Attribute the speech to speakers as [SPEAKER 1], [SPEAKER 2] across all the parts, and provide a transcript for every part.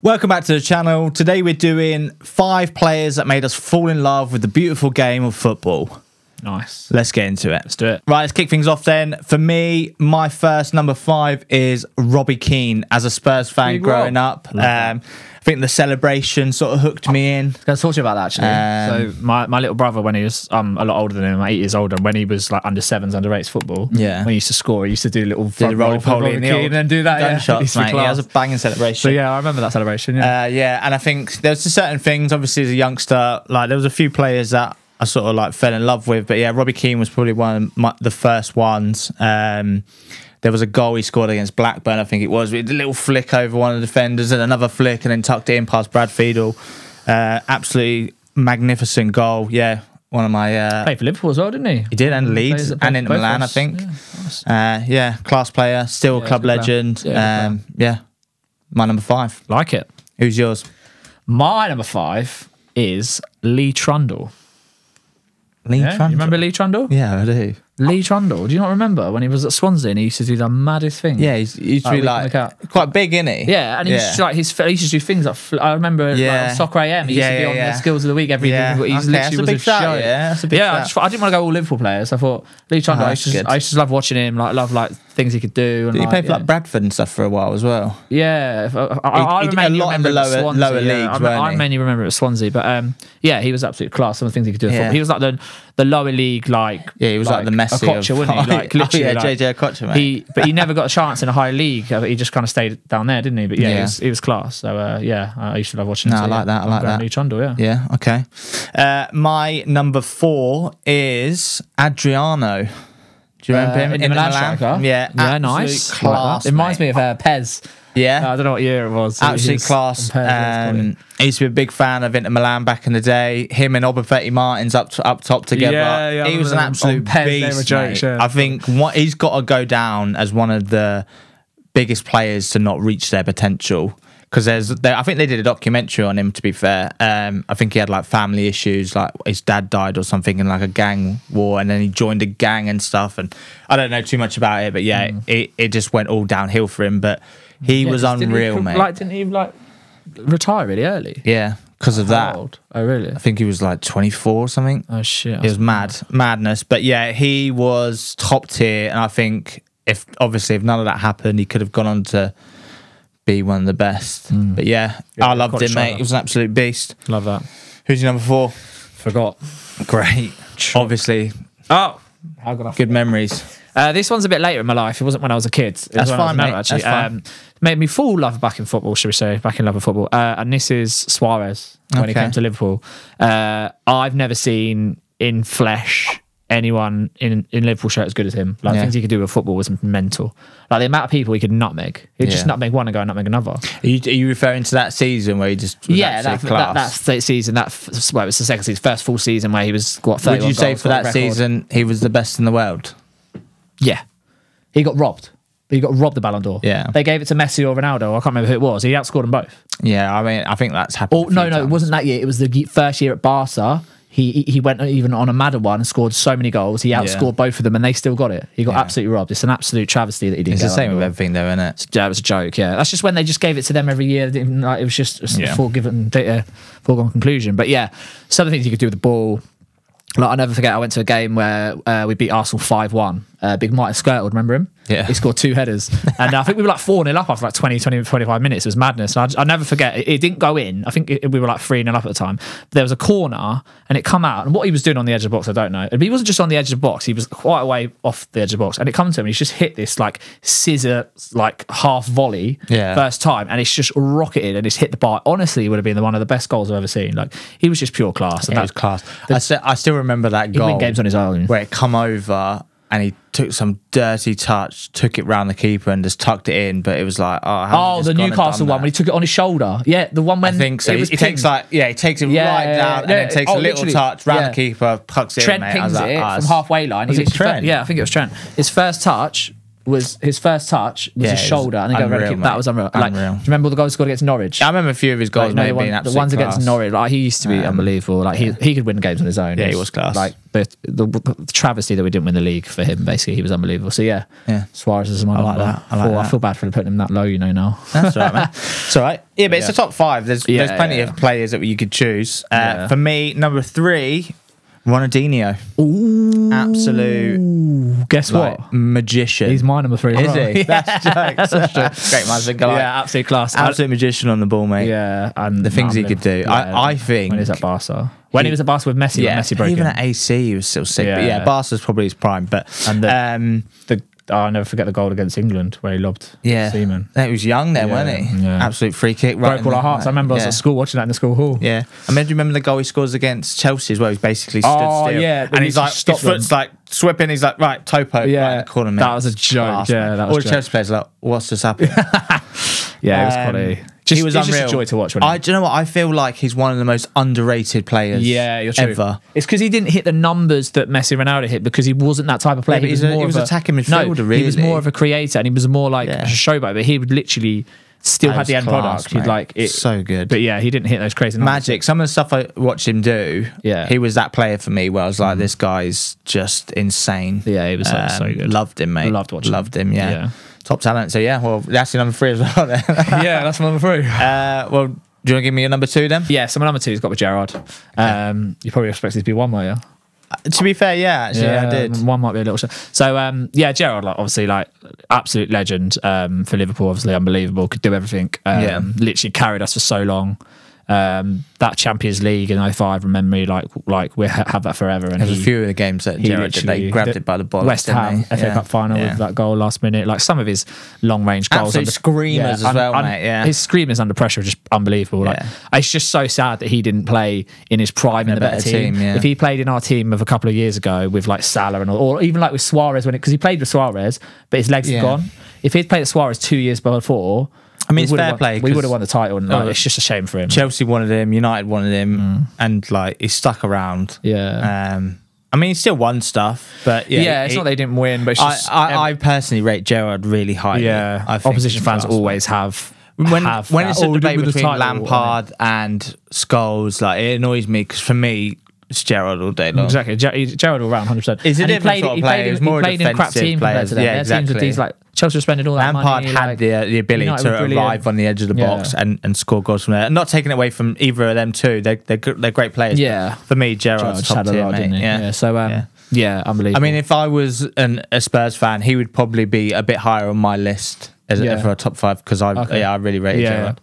[SPEAKER 1] Welcome back to the channel. Today we're doing five players that made us fall in love with the beautiful game of football.
[SPEAKER 2] Nice.
[SPEAKER 1] Let's get into it.
[SPEAKER 2] Let's do it.
[SPEAKER 1] Right, let's kick things off then. For me, my first number five is Robbie Keane as a Spurs fan
[SPEAKER 2] Big
[SPEAKER 1] growing
[SPEAKER 2] Rob.
[SPEAKER 1] up. Um, think the celebration sort of hooked me in.
[SPEAKER 2] Going to talk to you about that actually.
[SPEAKER 1] Um,
[SPEAKER 2] so my, my little brother, when he was um, a lot older than him, eight years older, when he was like under sevens, under eights football,
[SPEAKER 1] Yeah.
[SPEAKER 2] when he used to score, he used to do a little
[SPEAKER 1] the
[SPEAKER 2] front roll
[SPEAKER 1] roly-poly in the
[SPEAKER 2] Keane
[SPEAKER 1] old
[SPEAKER 2] and then do that. Yeah.
[SPEAKER 1] Gunshots,
[SPEAKER 2] Used to be
[SPEAKER 1] mate. He has a banging celebration.
[SPEAKER 2] So yeah, I remember that celebration. Yeah.
[SPEAKER 1] Uh, yeah, and I think there's just certain things. Obviously, as a youngster, like there was a few players that I sort of like fell in love with. But yeah, Robbie Keane was probably one of my, the first ones. Um, there was a goal he scored against Blackburn, I think it was. With a little flick over one of the defenders and another flick, and then tucked it in past Brad Friedel. Uh, absolutely magnificent goal. Yeah, one of my. Uh,
[SPEAKER 2] Played for Liverpool as well, didn't he?
[SPEAKER 1] he did, and Leeds, and in Milan, I think.
[SPEAKER 2] Yeah, nice.
[SPEAKER 1] Uh, yeah, class player, still
[SPEAKER 2] Yeah,
[SPEAKER 1] club legend.
[SPEAKER 2] Yeah,
[SPEAKER 1] um, yeah, my number five.
[SPEAKER 2] Like it.
[SPEAKER 1] Who's yours?
[SPEAKER 2] My number five is Lee Trundle.
[SPEAKER 1] Lee
[SPEAKER 2] Yeah? You
[SPEAKER 1] Trundle.
[SPEAKER 2] remember Lee Trundle?
[SPEAKER 1] Yeah, I do.
[SPEAKER 2] Lee Trundle. Do you not remember when he was at Swansea and he used to do the maddest thing?
[SPEAKER 1] Yeah, he's,
[SPEAKER 2] Like,
[SPEAKER 1] really
[SPEAKER 2] we can
[SPEAKER 1] like quite big, isn't he?
[SPEAKER 2] Yeah, and he used to like his. He used to do things like fl- I remember like,
[SPEAKER 1] Yeah.
[SPEAKER 2] on Soccer AM. He used
[SPEAKER 1] Yeah,
[SPEAKER 2] to be
[SPEAKER 1] yeah,
[SPEAKER 2] on
[SPEAKER 1] yeah.
[SPEAKER 2] the skills of the week every
[SPEAKER 1] Yeah,
[SPEAKER 2] day. He's
[SPEAKER 1] okay, that's
[SPEAKER 2] literally
[SPEAKER 1] a
[SPEAKER 2] was
[SPEAKER 1] big
[SPEAKER 2] a
[SPEAKER 1] shout,
[SPEAKER 2] show.
[SPEAKER 1] yeah, that's a big
[SPEAKER 2] yeah. I, just, I didn't want to go all Liverpool players. I thought Lee Trundle.
[SPEAKER 1] Oh,
[SPEAKER 2] I used to. I used to love watching him. Like love like things he could do. And
[SPEAKER 1] Did he
[SPEAKER 2] like,
[SPEAKER 1] play for like Bradford and stuff for a while as well?
[SPEAKER 2] Yeah, if- I, I,
[SPEAKER 1] He-
[SPEAKER 2] I
[SPEAKER 1] he did a
[SPEAKER 2] mainly
[SPEAKER 1] lot in
[SPEAKER 2] remember
[SPEAKER 1] the
[SPEAKER 2] at
[SPEAKER 1] lower-
[SPEAKER 2] Swansea,
[SPEAKER 1] lower leagues,
[SPEAKER 2] I,
[SPEAKER 1] he?
[SPEAKER 2] mainly remember it at Swansea, but um, yeah, he was absolute class. Some of the things he could do. He was like the the lower league, like
[SPEAKER 1] Yeah, he was like, the Messi
[SPEAKER 2] Okocha,
[SPEAKER 1] of-
[SPEAKER 2] wasn't he? Like
[SPEAKER 1] Oh,
[SPEAKER 2] literally,
[SPEAKER 1] yeah,
[SPEAKER 2] like,
[SPEAKER 1] JJ Okocha, mate.
[SPEAKER 2] He, but he never got a chance in a high league. Uh, He just kind of stayed down there, didn't he? But yeah,
[SPEAKER 1] Yeah.
[SPEAKER 2] He, was, he was class. So uh, yeah, I used to love watching.
[SPEAKER 1] No. I like
[SPEAKER 2] yeah,
[SPEAKER 1] that, I like that.
[SPEAKER 2] Lee Trundle, yeah.
[SPEAKER 1] Yeah, okay. Uh, my number four is Adriano. Do you remember
[SPEAKER 2] Uh,
[SPEAKER 1] him?
[SPEAKER 2] in
[SPEAKER 1] Inter
[SPEAKER 2] Milan
[SPEAKER 1] Milan? Yeah,
[SPEAKER 2] yeah, nice. Like
[SPEAKER 1] Class.
[SPEAKER 2] It reminds
[SPEAKER 1] mate.
[SPEAKER 2] me of uh, Pez.
[SPEAKER 1] Yeah,
[SPEAKER 2] I don't know what year it was.
[SPEAKER 1] Absolute class.
[SPEAKER 2] on Pez, yeah, it's
[SPEAKER 1] Um, I used to be a big fan of Inter Milan back in the day. Him and Obafemi Martins up to, up top together.
[SPEAKER 2] Yeah, yeah,
[SPEAKER 1] he was an absolute
[SPEAKER 2] On Pez, they were
[SPEAKER 1] beast.
[SPEAKER 2] jokes, yeah.
[SPEAKER 1] I think what he's got to go down as one of the biggest players to not reach their potential. Because there's, there, I think they did a documentary on him. To be fair, um, I think he had like family issues, like his dad died or something in like a gang war, and then he joined a gang and stuff. And I don't know too much about it, but yeah, it, it just went all downhill for him. But he
[SPEAKER 2] Mm. Yeah,
[SPEAKER 1] was
[SPEAKER 2] didn't he
[SPEAKER 1] unreal,
[SPEAKER 2] co-
[SPEAKER 1] mate.
[SPEAKER 2] Like, didn't he like retire really early?
[SPEAKER 1] yeah, because of that.
[SPEAKER 2] old? Oh really?
[SPEAKER 1] I think he was like 24 or something.
[SPEAKER 2] Oh shit!
[SPEAKER 1] It was mad, madness. But yeah, he was top tier, and I think if obviously if none of that happened, he could have gone on to be one of the best. But yeah.
[SPEAKER 2] Yeah,
[SPEAKER 1] I loved him, mate. He was an absolute beast.
[SPEAKER 2] Love that.
[SPEAKER 1] Who's your number four?
[SPEAKER 2] Forgot.
[SPEAKER 1] Great, obviously
[SPEAKER 2] Oh,
[SPEAKER 1] good memories.
[SPEAKER 2] Uh, this one's a bit later in my life. It wasn't when I was a kid. It was
[SPEAKER 1] That's fine,
[SPEAKER 2] adult,
[SPEAKER 1] mate.
[SPEAKER 2] Actually,
[SPEAKER 1] That's fine.
[SPEAKER 2] Um, made me fall in love back in football. Should we say back in love with football? Uh, and this is Suarez when he came to Liverpool. Uh, I've never seen in flesh anyone in in Liverpool shirt as good as him. Like
[SPEAKER 1] Yeah.
[SPEAKER 2] things he could do with football was mental. Like the amount of people he could nutmeg. He'd just
[SPEAKER 1] Yeah.
[SPEAKER 2] nutmeg one and go and nutmeg another.
[SPEAKER 1] Are you, are you referring to that season where he just
[SPEAKER 2] yeah, that, that,
[SPEAKER 1] class?
[SPEAKER 2] that's the season. That well, it was the second season, first full season where he was what.
[SPEAKER 1] Would
[SPEAKER 2] 31
[SPEAKER 1] you say for that
[SPEAKER 2] record.
[SPEAKER 1] season he was the best in the world?
[SPEAKER 2] Yeah. He got robbed. He got robbed the Ballon d'Or.
[SPEAKER 1] Yeah.
[SPEAKER 2] They gave it to Messi or Ronaldo. I can't remember who it was. He outscored them both.
[SPEAKER 1] Yeah, I mean, I think that's happened.
[SPEAKER 2] Oh,
[SPEAKER 1] a few
[SPEAKER 2] no, no, it
[SPEAKER 1] times.
[SPEAKER 2] wasn't that year. It was the first year at Barca. He he- went even on a madder one and scored so many goals. He outscored both of them and they still got it. He got
[SPEAKER 1] Yeah.
[SPEAKER 2] absolutely robbed. It's an absolute travesty that he didn't
[SPEAKER 1] It's
[SPEAKER 2] get
[SPEAKER 1] the same with
[SPEAKER 2] goal.
[SPEAKER 1] everything, though, isn't it?
[SPEAKER 2] Yeah, it was a joke. Yeah, that's just when they just gave it to them every year. They didn't- like, It was just a
[SPEAKER 1] Yeah.
[SPEAKER 2] foregiven, uh, foregone conclusion. But yeah, some of the things you could do with the ball. Like I never forget, I went to a game where uh, we beat Arsenal five one. Uh, Big Martin Skrtel, remember him?
[SPEAKER 1] Yeah.
[SPEAKER 2] He scored two headers, and I think we were like four 0 up after like 20, 20, 25 minutes. It was madness. And I, just- I never forget. It, it didn't go in. I think it, we were like three 0 up at the time. There was a corner, and it come out. And what he was doing on the edge of the box, I don't know. But he wasn't just on the edge of the box. He was quite a way off the edge of the box, and it come to him. and He's just hit this like scissor, like half volley
[SPEAKER 1] Yeah.
[SPEAKER 2] first time, and it's just rocketed and it's hit the bar. Honestly, it would have been one of the best goals I've ever seen. Like he was just pure class. And
[SPEAKER 1] It
[SPEAKER 2] that
[SPEAKER 1] was class. I, still, I still remember that goal.
[SPEAKER 2] win games on his own.
[SPEAKER 1] where it come over and he took some dirty touch, took it round the keeper and just tucked it in. But it was like, oh,
[SPEAKER 2] Oh, the Newcastle one when he took it on his shoulder. Yeah, the one when
[SPEAKER 1] I think so.
[SPEAKER 2] It
[SPEAKER 1] He, takes like, yeah, he takes it
[SPEAKER 2] Yeah,
[SPEAKER 1] right
[SPEAKER 2] yeah,
[SPEAKER 1] down
[SPEAKER 2] yeah.
[SPEAKER 1] and then takes
[SPEAKER 2] oh,
[SPEAKER 1] a little touch round the keeper, pucks it
[SPEAKER 2] Trent
[SPEAKER 1] in. Mate. I was
[SPEAKER 2] pings
[SPEAKER 1] like,
[SPEAKER 2] it
[SPEAKER 1] oh,
[SPEAKER 2] from halfway line.
[SPEAKER 1] Was it Trent?
[SPEAKER 2] Yeah, I think it was Trent. His first touch was his first touch was
[SPEAKER 1] Yeah,
[SPEAKER 2] his
[SPEAKER 1] was
[SPEAKER 2] shoulder, and then go
[SPEAKER 1] unreal,
[SPEAKER 2] kick.
[SPEAKER 1] mate.
[SPEAKER 2] That was unreal. Like,
[SPEAKER 1] Unreal.
[SPEAKER 2] do you remember the goals he scored against Norwich?
[SPEAKER 1] I remember a few of his goals.
[SPEAKER 2] Like, no,
[SPEAKER 1] maybe
[SPEAKER 2] the, one- the ones against. Norwich, like he used to be unbelievable. Like he, he could win games on his own.
[SPEAKER 1] Yeah, he was class.
[SPEAKER 2] Like but the, the travesty that we didn't win the league for him. Basically, he was unbelievable. So yeah,
[SPEAKER 1] Yeah.
[SPEAKER 2] Suarez is my
[SPEAKER 1] I like that. I like
[SPEAKER 2] four. I feel bad for putting him that low. You know now.
[SPEAKER 1] That's all right, man. It's all right. Yeah, but it's
[SPEAKER 2] Yeah.
[SPEAKER 1] a top five. There's
[SPEAKER 2] Yeah,
[SPEAKER 1] there's plenty
[SPEAKER 2] yeah, yeah.
[SPEAKER 1] of players that you could choose. Uh,
[SPEAKER 2] Yeah.
[SPEAKER 1] For me, number three, Ronaldinho. Absolute
[SPEAKER 2] Guess
[SPEAKER 1] like,
[SPEAKER 2] what?
[SPEAKER 1] magician.
[SPEAKER 2] He's my number three.
[SPEAKER 1] Is he? That's jokes. Great man. Like-
[SPEAKER 2] yeah, absolute class.
[SPEAKER 1] Absolute magician on the ball, mate.
[SPEAKER 2] yeah, and
[SPEAKER 1] The things he could do. I- I think-
[SPEAKER 2] when he was at Barca, when he,
[SPEAKER 1] He-
[SPEAKER 2] was at Barca with Messi,
[SPEAKER 1] Yeah,
[SPEAKER 2] Messi broke
[SPEAKER 1] even
[SPEAKER 2] in.
[SPEAKER 1] at AC, he was still sick. But
[SPEAKER 2] Yeah.
[SPEAKER 1] yeah, Barca's probably his prime. But
[SPEAKER 2] And the-
[SPEAKER 1] um,
[SPEAKER 2] the oh, I'll never forget the goal against England where he lobbed
[SPEAKER 1] yeah,
[SPEAKER 2] Seaman.
[SPEAKER 1] he was young then,
[SPEAKER 2] Yeah,
[SPEAKER 1] wasn't he?
[SPEAKER 2] yeah.
[SPEAKER 1] Absolute free kick. Right
[SPEAKER 2] Broke all our hearts. I remember I was at school watching that in the school hall.
[SPEAKER 1] Yeah, I mean, do you remember the goal he scores against Chelsea as well? He's basically stood
[SPEAKER 2] Oh,
[SPEAKER 1] still.
[SPEAKER 2] yeah,
[SPEAKER 1] and he's
[SPEAKER 2] he
[SPEAKER 1] like, his foot's like sweeping. He's like, right, topo,
[SPEAKER 2] Yeah,
[SPEAKER 1] the corner.
[SPEAKER 2] That was a joke.
[SPEAKER 1] Class,
[SPEAKER 2] Yeah, that was
[SPEAKER 1] all the. Chelsea players are like, what's just happened?
[SPEAKER 2] Yeah, it was
[SPEAKER 1] Um,
[SPEAKER 2] quality. Just,
[SPEAKER 1] he was unreal.
[SPEAKER 2] just a joy to watch.
[SPEAKER 1] I, do you know what? I feel like he's one of the most underrated players.
[SPEAKER 2] yeah, you're true.
[SPEAKER 1] ever.
[SPEAKER 2] It's because he didn't hit the numbers that Messi Ronaldo hit because he wasn't that type of player.
[SPEAKER 1] Yeah,
[SPEAKER 2] he was
[SPEAKER 1] a-
[SPEAKER 2] more
[SPEAKER 1] he was
[SPEAKER 2] of a
[SPEAKER 1] attacking
[SPEAKER 2] No,
[SPEAKER 1] midfielder,
[SPEAKER 2] he was more of a creator and he was more like
[SPEAKER 1] Yeah.
[SPEAKER 2] a showboat. But he would literally still
[SPEAKER 1] That
[SPEAKER 2] had the end
[SPEAKER 1] class,
[SPEAKER 2] product. He'd like it,
[SPEAKER 1] So good.
[SPEAKER 2] But yeah, he didn't hit those crazy numbers.
[SPEAKER 1] Magic. Some of the stuff I watched him do.
[SPEAKER 2] Yeah. Mm.
[SPEAKER 1] he was that player for me. Where I was like, this guy's just insane.
[SPEAKER 2] Yeah, he was so- so good.
[SPEAKER 1] Loved him, mate.
[SPEAKER 2] Loved watching
[SPEAKER 1] Loved him. Yeah.
[SPEAKER 2] Yeah.
[SPEAKER 1] Top talent. So yeah, well, that's your number three as well. Then.
[SPEAKER 2] yeah, that's my number three.
[SPEAKER 1] uh, well, do you want to give me your number two then?
[SPEAKER 2] Yeah, so my number two has got with Gerrard. Um, you probably expected it to be one, won't you?
[SPEAKER 1] To be fair, yeah, actually, I did.
[SPEAKER 2] One might be a little. Sh- so um, yeah, Gerrard, like obviously, like absolute legend um, for Liverpool. Obviously, unbelievable. Could do everything. Um,
[SPEAKER 1] Yeah.
[SPEAKER 2] literally carried us for so long. Um, that Champions League in 05, remember me like like we ha- have that forever. And
[SPEAKER 1] There's
[SPEAKER 2] he,
[SPEAKER 1] a few of the games that
[SPEAKER 2] he
[SPEAKER 1] did. They grabbed
[SPEAKER 2] the
[SPEAKER 1] it by the bollocks.
[SPEAKER 2] West Ham? FA
[SPEAKER 1] Yeah.
[SPEAKER 2] Cup final
[SPEAKER 1] Yeah.
[SPEAKER 2] with that goal last minute. Like some of his long range goals,
[SPEAKER 1] Absolute screamers as well, mate, yeah.
[SPEAKER 2] his screamers under pressure are just unbelievable. Like
[SPEAKER 1] Yeah.
[SPEAKER 2] it's just so sad that he didn't play in his prime in,
[SPEAKER 1] a
[SPEAKER 2] a better,
[SPEAKER 1] better
[SPEAKER 2] team.
[SPEAKER 1] team, yeah.
[SPEAKER 2] If he played in our team of a couple of years ago with like Salah and all, or even like with Suarez when it because he played with Suarez, but his legs
[SPEAKER 1] Yeah.
[SPEAKER 2] have gone. If he'd played with Suarez two years before.
[SPEAKER 1] I mean,
[SPEAKER 2] we
[SPEAKER 1] it's fair
[SPEAKER 2] won-
[SPEAKER 1] play,
[SPEAKER 2] We would have won the title, and like,
[SPEAKER 1] Oh,
[SPEAKER 2] it's just a shame for him.
[SPEAKER 1] Chelsea wanted him, United wanted him, and like he stuck around.
[SPEAKER 2] Yeah.
[SPEAKER 1] Um, I mean, he still won stuff, but yeah,
[SPEAKER 2] yeah, it's not they didn't win, but it's
[SPEAKER 1] I,
[SPEAKER 2] just
[SPEAKER 1] I, I personally rate Gerrard really highly.
[SPEAKER 2] yeah.
[SPEAKER 1] I think
[SPEAKER 2] opposition fans always have
[SPEAKER 1] when
[SPEAKER 2] have
[SPEAKER 1] when
[SPEAKER 2] that.
[SPEAKER 1] it's a
[SPEAKER 2] Oh,
[SPEAKER 1] debate between
[SPEAKER 2] title,
[SPEAKER 1] Lampard and Scholes, like it annoys me because for me it's Gerrard all day long.
[SPEAKER 2] Exactly, Ger- Gerrard all round, hundred percent.
[SPEAKER 1] He's a
[SPEAKER 2] And he played,
[SPEAKER 1] sort of
[SPEAKER 2] he
[SPEAKER 1] player.
[SPEAKER 2] played,
[SPEAKER 1] He was
[SPEAKER 2] in-
[SPEAKER 1] more
[SPEAKER 2] he played in a crap
[SPEAKER 1] defensive
[SPEAKER 2] team compared
[SPEAKER 1] players.
[SPEAKER 2] to them.
[SPEAKER 1] Yeah,
[SPEAKER 2] Their teams with
[SPEAKER 1] exactly.
[SPEAKER 2] these like Chelsea spending all that
[SPEAKER 1] Lampard
[SPEAKER 2] money.
[SPEAKER 1] had
[SPEAKER 2] like,
[SPEAKER 1] the the ability
[SPEAKER 2] United
[SPEAKER 1] to
[SPEAKER 2] were brilliant.
[SPEAKER 1] arrive on the edge of the
[SPEAKER 2] Yeah.
[SPEAKER 1] box and, and score goals from there. And not taking it away from either of them too. They're they're, they're great players.
[SPEAKER 2] Yeah.
[SPEAKER 1] for me,
[SPEAKER 2] Gerrard's Gerrard
[SPEAKER 1] top
[SPEAKER 2] had a
[SPEAKER 1] tier,
[SPEAKER 2] lot,
[SPEAKER 1] mate.
[SPEAKER 2] didn't he?
[SPEAKER 1] Yeah.
[SPEAKER 2] So um,
[SPEAKER 1] Yeah.
[SPEAKER 2] yeah. unbelievable.
[SPEAKER 1] I mean, if I was an, a Spurs fan, he would probably be a bit higher on my list as
[SPEAKER 2] Yeah.
[SPEAKER 1] for a top five because I
[SPEAKER 2] Okay.
[SPEAKER 1] yeah I really rated
[SPEAKER 2] Yeah,
[SPEAKER 1] Gerrard.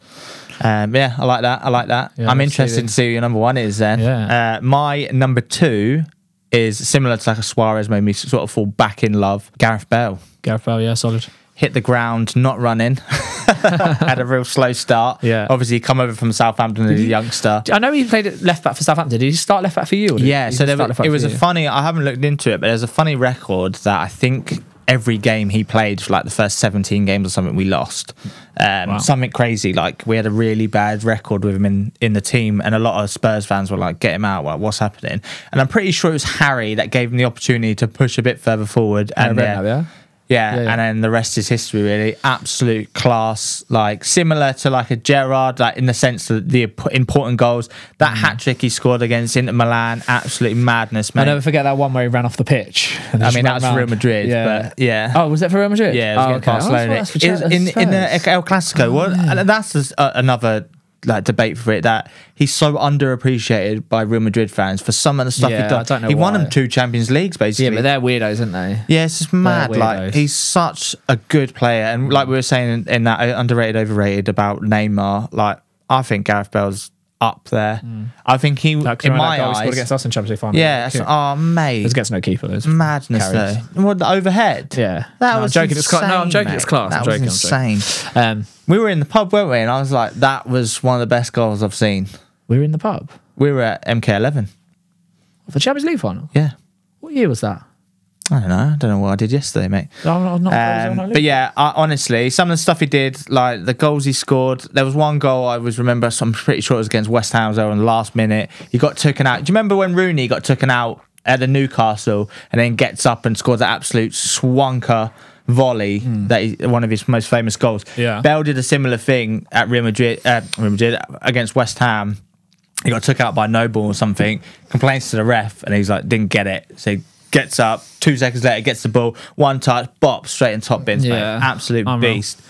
[SPEAKER 1] Um, yeah, I like that. I like that.
[SPEAKER 2] Yeah,
[SPEAKER 1] I'm interested to see who your number one is then.
[SPEAKER 2] Yeah.
[SPEAKER 1] Uh, my number two is similar to like a Suarez made me sort of fall back in love. Gareth Bale
[SPEAKER 2] Gareth Bale, yeah, solid.
[SPEAKER 1] hit the ground, not running. Had a real slow start.
[SPEAKER 2] Yeah.
[SPEAKER 1] Obviously, come over from Southampton as a youngster.
[SPEAKER 2] I know he played at left back for Southampton. Did he start left back for you? Or
[SPEAKER 1] Yeah, so there was, it was a
[SPEAKER 2] you?
[SPEAKER 1] funny. I haven't looked into it, but there's a funny record that I think every game he played for like the first 17 games or something, we lost. Um,
[SPEAKER 2] Wow.
[SPEAKER 1] Something crazy. Like we had a really bad record with him in in the team, and a lot of Spurs fans were like, "Get him out! Like, what's happening?" And I'm pretty sure it was Harry that gave him the opportunity to push a bit further forward. And yeah,
[SPEAKER 2] yeah?
[SPEAKER 1] Yeah,
[SPEAKER 2] Yeah, yeah.
[SPEAKER 1] and then the rest is history, really. Absolute class, like similar to like a Gerrard, like in the sense that the important goals. That hat trick he scored against Inter Milan, absolute madness, man.
[SPEAKER 2] I never forget that one where he ran off the pitch.
[SPEAKER 1] I mean, that's
[SPEAKER 2] round.
[SPEAKER 1] Real Madrid, but yeah.
[SPEAKER 2] Oh, was that for Real Madrid?
[SPEAKER 1] Yeah, it was
[SPEAKER 2] oh,
[SPEAKER 1] against
[SPEAKER 2] okay.
[SPEAKER 1] Barcelona.
[SPEAKER 2] Oh, that's
[SPEAKER 1] was in in the El Clasico. What? And that's uh, another like debate for it that he's so underappreciated by Real Madrid fans for some of the stuff
[SPEAKER 2] Yeah,
[SPEAKER 1] he done.
[SPEAKER 2] I don't know
[SPEAKER 1] he won
[SPEAKER 2] why.
[SPEAKER 1] them two Champions Leagues basically.
[SPEAKER 2] Yeah, but they're weirdos, aren't they?
[SPEAKER 1] Yeah, it's just mad. Like he's such a good player, and like we were saying in, in that uh, underrated, overrated about Neymar. Like I think Gareth Bale's up there. I think he,
[SPEAKER 2] Like,
[SPEAKER 1] in my
[SPEAKER 2] he scored
[SPEAKER 1] eyes,
[SPEAKER 2] against us in Champions League final.
[SPEAKER 1] yeah.
[SPEAKER 2] It
[SPEAKER 1] oh mate,
[SPEAKER 2] was against no keeper. It
[SPEAKER 1] madness
[SPEAKER 2] carries.
[SPEAKER 1] though. What the overhead?
[SPEAKER 2] Yeah.
[SPEAKER 1] that
[SPEAKER 2] No, I'm
[SPEAKER 1] was
[SPEAKER 2] joking, it's cla- no, I'm joking,
[SPEAKER 1] mate.
[SPEAKER 2] it's class,
[SPEAKER 1] That
[SPEAKER 2] I'm
[SPEAKER 1] was
[SPEAKER 2] joking, I'm
[SPEAKER 1] insane.
[SPEAKER 2] Um,
[SPEAKER 1] We were in the pub, weren't we? And I was like, that was one of the best goals I've seen.
[SPEAKER 2] we were in the pub
[SPEAKER 1] We were at MK11.
[SPEAKER 2] for Champions League final.
[SPEAKER 1] Yeah.
[SPEAKER 2] What year was that?
[SPEAKER 1] I don't know. I don't know what I did yesterday, mate.
[SPEAKER 2] I was not- I was
[SPEAKER 1] Um, but yeah, I, honestly, some of the stuff he did, like the goals he scored. There was one goal I was remember. I'm pretty sure it was against West Ham. There in the last minute, he got taken out. Do you remember when Rooney got taken out at the Newcastle and then gets up and scores that absolute swunker volley that he, one of his most famous goals.
[SPEAKER 2] Yeah.
[SPEAKER 1] Bale did a similar thing at Real Madrid, uh, Real Madrid against West Ham. He got took out by Noble or something. Complains to the ref, and he's like, didn't get it. So he gets up. Two seconds later, gets the ball. One touch, bop straight in top bins.
[SPEAKER 2] Yeah.
[SPEAKER 1] mate. absolute
[SPEAKER 2] Unreal.
[SPEAKER 1] beast.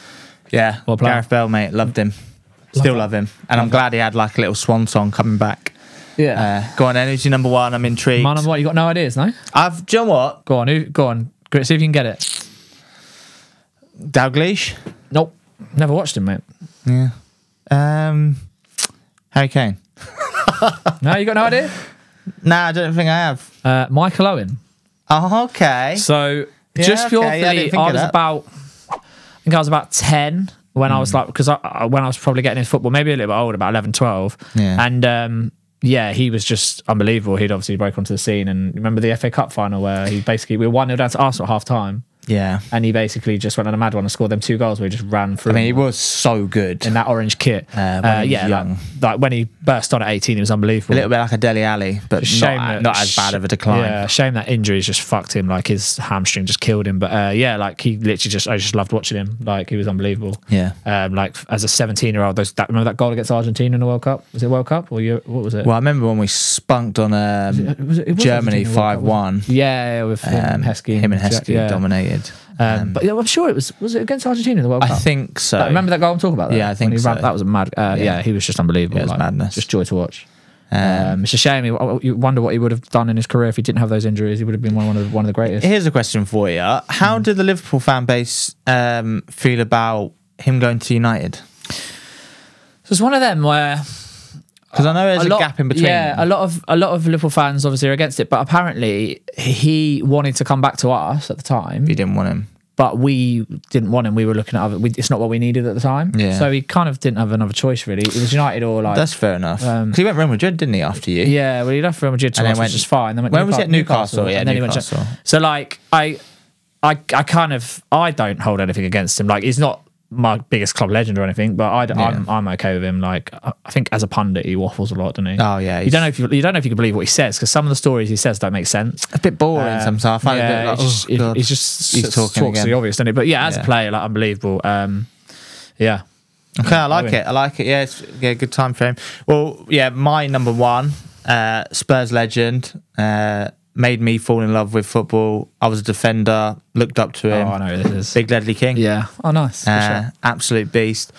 [SPEAKER 1] Yeah,
[SPEAKER 2] player.
[SPEAKER 1] Gareth Bale, mate, loved him. Still love him, and I'm glad he had like a little swan song coming back.
[SPEAKER 2] Yeah.
[SPEAKER 1] Uh, go on, your number one? I'm intrigued.
[SPEAKER 2] Man, what? You got no ideas, no?
[SPEAKER 1] I've, do you know what?
[SPEAKER 2] Go on, who, go on. See if you can get it.
[SPEAKER 1] Dalglish.
[SPEAKER 2] Nope. Never watched him, mate.
[SPEAKER 1] Yeah. Um, Harry Kane.
[SPEAKER 2] No, you got no idea?
[SPEAKER 1] Nah, I don't think I have.
[SPEAKER 2] Uh, Michael Owen.
[SPEAKER 1] Oh, okay.
[SPEAKER 2] So
[SPEAKER 1] Yeah,
[SPEAKER 2] just
[SPEAKER 1] okay,
[SPEAKER 2] purely,
[SPEAKER 1] yeah, I
[SPEAKER 2] I was about, I think I was about 10 when I was
[SPEAKER 1] Hmm.
[SPEAKER 2] like, because I, I, when I was probably getting into football, maybe a little bit older, about 11, 12.
[SPEAKER 1] Yeah.
[SPEAKER 2] And um, yeah, he was just unbelievable. He'd obviously broke onto the scene. And remember the FA Cup final where he basically, we were 1 0 down to Arsenal at half time.
[SPEAKER 1] Yeah.
[SPEAKER 2] And he basically just went on a mad one and scored them two goals where he just ran through.
[SPEAKER 1] I mean, he was so good.
[SPEAKER 2] in that orange kit.
[SPEAKER 1] Uh, was
[SPEAKER 2] yeah,
[SPEAKER 1] young.
[SPEAKER 2] Like, like when he burst on at 18, it was unbelievable.
[SPEAKER 1] a little bit like a Dele Alli, but
[SPEAKER 2] Shame
[SPEAKER 1] not,
[SPEAKER 2] that-
[SPEAKER 1] not as bad of a decline.
[SPEAKER 2] Yeah, shame that injuries just fucked him. Like his hamstring just killed him. But uh, yeah, like he literally just, I just loved watching him. Like he was unbelievable.
[SPEAKER 1] Yeah.
[SPEAKER 2] Um, like as a 17 year old, those that remember that goal against Argentina in the World Cup? Was it World Cup or you, what was it?
[SPEAKER 1] Well, I remember when we spunked on um,
[SPEAKER 2] it- was it- it was
[SPEAKER 1] Germany
[SPEAKER 2] 5 1. Yeah, yeah, with him,
[SPEAKER 1] Um,
[SPEAKER 2] Heskey,
[SPEAKER 1] him and Heskey
[SPEAKER 2] yeah.
[SPEAKER 1] dominated.
[SPEAKER 2] Um, but yeah, I'm sure it was. Was it against Argentina in the World
[SPEAKER 1] I
[SPEAKER 2] Cup?
[SPEAKER 1] I think so.
[SPEAKER 2] Like, remember that goal I'm talking about? That?
[SPEAKER 1] Yeah, I think so.
[SPEAKER 2] ran- that was a mad. Uh, yeah.
[SPEAKER 1] Yeah.
[SPEAKER 2] he was just unbelievable.
[SPEAKER 1] Yeah, it was
[SPEAKER 2] like,
[SPEAKER 1] madness.
[SPEAKER 2] Just joy to watch.
[SPEAKER 1] Um,
[SPEAKER 2] Um, it's a shame. He- You wonder what he would have done in his career if he didn't have those injuries. He would have been one of the, one of the greatest.
[SPEAKER 1] Here's a question for you: How did the Liverpool fan base um, feel about him going to United?
[SPEAKER 2] So it's one of them where
[SPEAKER 1] Because I know there's a,
[SPEAKER 2] lot-
[SPEAKER 1] gap in between.
[SPEAKER 2] Yeah, a lot of a lot of Liverpool fans obviously are against it, but apparently he wanted to come back to us at the time,
[SPEAKER 1] He didn't want him.
[SPEAKER 2] but we didn't want him. We were looking at other. We, it's not what we needed at the time.
[SPEAKER 1] Yeah.
[SPEAKER 2] So he kind of didn't have another choice really. It was United or like.
[SPEAKER 1] That's fair enough.
[SPEAKER 2] Um,
[SPEAKER 1] 'Cause he went Real Madrid, didn't he? After you,
[SPEAKER 2] yeah, well, he left Real Madrid to
[SPEAKER 1] And then
[SPEAKER 2] us,
[SPEAKER 1] went-
[SPEAKER 2] which is fine. Then went
[SPEAKER 1] when was
[SPEAKER 2] Newca-
[SPEAKER 1] it? Newcastle, yeah,
[SPEAKER 2] and then he went to-
[SPEAKER 1] Newcastle.
[SPEAKER 2] so like I, I, I kind of I don't hold anything against him. Like he's not my biggest club legend or anything, but I, am I'm okay with him. Like I I think as a pundit, he waffles a lot, doesn't he?
[SPEAKER 1] Oh, yeah,
[SPEAKER 2] You don't know if you, you don't know if you can believe what he says because some of the stories he says don't make sense.
[SPEAKER 1] a bit boring
[SPEAKER 2] Um,
[SPEAKER 1] sometimes. I find it a bit like,
[SPEAKER 2] he's just,
[SPEAKER 1] oh,
[SPEAKER 2] he's just
[SPEAKER 1] He's talking
[SPEAKER 2] talks
[SPEAKER 1] again.
[SPEAKER 2] the obvious, doesn't he? But yeah, as
[SPEAKER 1] Yeah.
[SPEAKER 2] a player, like unbelievable. Um, yeah,
[SPEAKER 1] Okay, I like
[SPEAKER 2] Owen.
[SPEAKER 1] it. I like it. Yeah, it's yeah, good time frame. Well, yeah, my number one, uh, Spurs legend, uh, made me fall in love with football. I was a defender, looked up to him.
[SPEAKER 2] oh,
[SPEAKER 1] him.
[SPEAKER 2] I know who this is.
[SPEAKER 1] Big Ledley King.
[SPEAKER 2] Yeah. Oh, nice.
[SPEAKER 1] Uh,
[SPEAKER 2] shout.
[SPEAKER 1] absolute beast.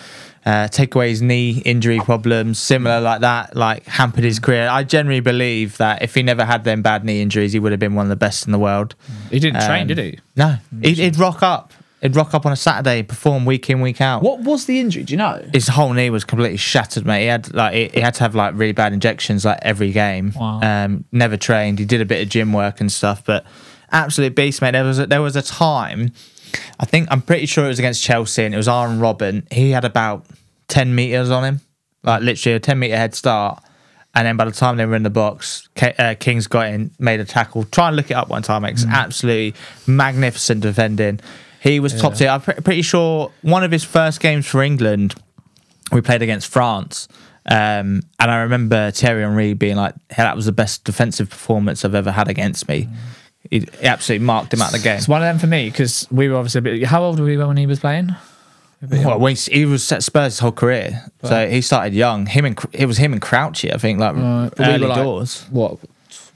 [SPEAKER 1] Uh, take away his knee injury problems, similar like that, like hampered his career. I generally believe that if he never had them bad knee injuries, he would have been one of the best in the world.
[SPEAKER 2] he didn't train,
[SPEAKER 1] um,
[SPEAKER 2] did he?
[SPEAKER 1] No, he'd, he'd rock up. He'd rock up on a Saturday, perform week in, week out.
[SPEAKER 2] What was the injury? Do you know?
[SPEAKER 1] his whole knee was completely shattered, mate. He had like he, he had to have like really bad injections like every game.
[SPEAKER 2] Wow.
[SPEAKER 1] Um, never trained. He did a bit of gym work and stuff, but absolute beast, mate. There was a, there was a time, I think I'm pretty sure it was against Chelsea, and it was Arjen Robben. He had about ten meters on him, like literally a ten meter head start. And then by the time they were in the box, K- uh, Kings got in, made a tackle. Try and look it up one time. mate. It's absolutely magnificent defending. He was top tier. I'm pre- pretty sure one of his first games for England, we played against France. Um, and I remember Thierry Henry being like, hey, that was the best defensive performance I've ever had against me. He, he absolutely marked him out of the game.
[SPEAKER 2] It's one of them for me because we were obviously a bit. How old were we when he was playing?
[SPEAKER 1] Well, when he, he was at Spurs his whole career, so he started young. Him and it was him and Crouchy, I think, like
[SPEAKER 2] but we
[SPEAKER 1] early
[SPEAKER 2] like-
[SPEAKER 1] doors.
[SPEAKER 2] What?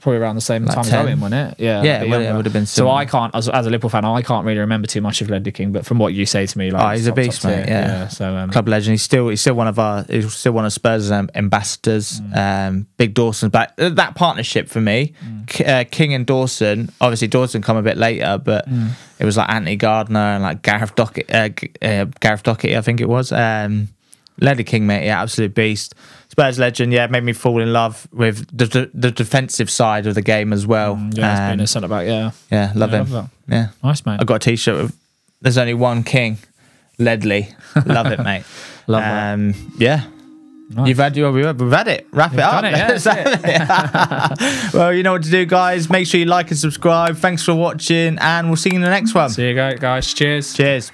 [SPEAKER 2] Probably around the same
[SPEAKER 1] Like
[SPEAKER 2] time
[SPEAKER 1] 10.
[SPEAKER 2] as Owen, wasn't it? Yeah,
[SPEAKER 1] Yeah,
[SPEAKER 2] a bit
[SPEAKER 1] well, it would have been
[SPEAKER 2] So. I can't, as, as a Liverpool fan, I can't really remember too much of Ledley King, but from what you say to me, like
[SPEAKER 1] Oh, he's a
[SPEAKER 2] top, top
[SPEAKER 1] beast, mate. Yeah,
[SPEAKER 2] So um,
[SPEAKER 1] club legend. He's still he's still one of our he's still one of Spurs' um, ambassadors.
[SPEAKER 2] Mm.
[SPEAKER 1] Um, Big Dawson's back. Uh, That partnership for me,
[SPEAKER 2] Mm.
[SPEAKER 1] Uh, King and Dawson. Obviously, Dawson come a bit later, but
[SPEAKER 2] Mm.
[SPEAKER 1] it was like Anthony Gardner and like Gareth Dockett. Uh, uh, Gareth Dockett, I think it was. Um, Ledley King, mate, yeah, absolute beast. Spurs legend, yeah, made me fall in love with the the, the defensive side of the game as well.
[SPEAKER 2] Mm, yeah, it's
[SPEAKER 1] Um,
[SPEAKER 2] been a centre back. Yeah,
[SPEAKER 1] yeah, love
[SPEAKER 2] Yeah,
[SPEAKER 1] him.
[SPEAKER 2] love
[SPEAKER 1] yeah,
[SPEAKER 2] nice mate.
[SPEAKER 1] I got a T-shirt with. There's only one King, Ledley. Love it, mate.
[SPEAKER 2] Love that.
[SPEAKER 1] um, Yeah.
[SPEAKER 2] Nice.
[SPEAKER 1] You've had your, we've we've had it. Wrap it up.
[SPEAKER 2] it, yeah, that's
[SPEAKER 1] well, you know what to do, guys. Make sure you like and subscribe. Thanks for watching, and we'll see you in the next one.
[SPEAKER 2] See you guys. Cheers.
[SPEAKER 1] Cheers.